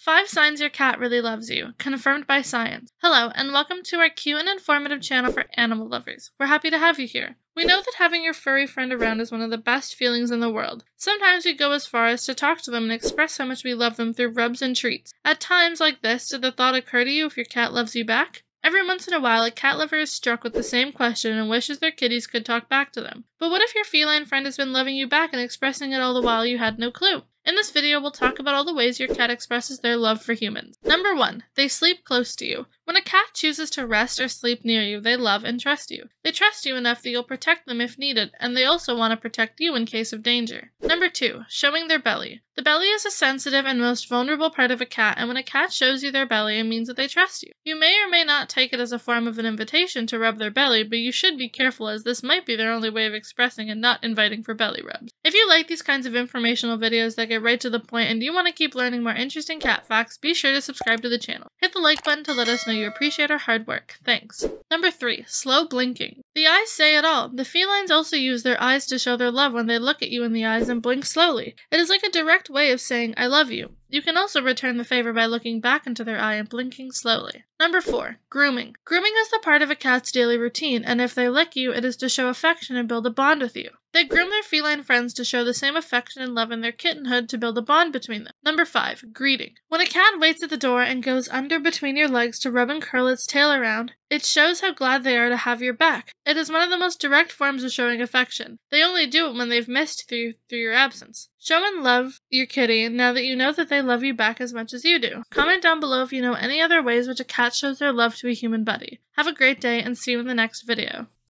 Five signs your cat really loves you, confirmed by science. Hello, and welcome to our cute and informative channel for animal lovers. We're happy to have you here. We know that having your furry friend around is one of the best feelings in the world. Sometimes we go as far as to talk to them and express how much we love them through rubs and treats. At times like this, did the thought occur to you if your cat loves you back? Every once in a while, a cat lover is struck with the same question and wishes their kitties could talk back to them. But what if your feline friend has been loving you back and expressing it all the while you had no clue? In this video, we'll talk about all the ways your cat expresses their love for humans. Number 1. They sleep close to you. When a cat chooses to rest or sleep near you, they love and trust you. They trust you enough that you'll protect them if needed, and they also want to protect you in case of danger. Number 2. Showing their belly. The belly is a sensitive and most vulnerable part of a cat, and when a cat shows you their belly, it means that they trust you. You may or may not take it as a form of an invitation to rub their belly, but you should be careful as this might be their only way of expressing and not inviting for belly rubs. If you like these kinds of informational videos that get right to the point and you want to keep learning more interesting cat facts, be sure to subscribe to the channel. Hit the like button to let us know you appreciate our hard work. Thanks. Number 3. Slow blinking. The eyes say it all. The felines also use their eyes to show their love when they look at you in the eyes and blink slowly. It is like a direct way of saying, I love you. You can also return the favor by looking back into their eye and blinking slowly. Number 4. Grooming. Grooming is the part of a cat's daily routine, and if they lick you, it is to show affection and build a bond with you. They groom their feline friends to show the same affection and love in their kittenhood to build a bond between them. Number 5. Greeting. When a cat waits at the door and goes under between your legs to rub and curl its tail around, it shows how glad they are to have your back. It is one of the most direct forms of showing affection. They only do it when they've missed through, through your absence. Show and love your kitty now that you know that they love you back as much as you do. Comment down below if you know any other ways which a cat shows their love to a human buddy. Have a great day and see you in the next video.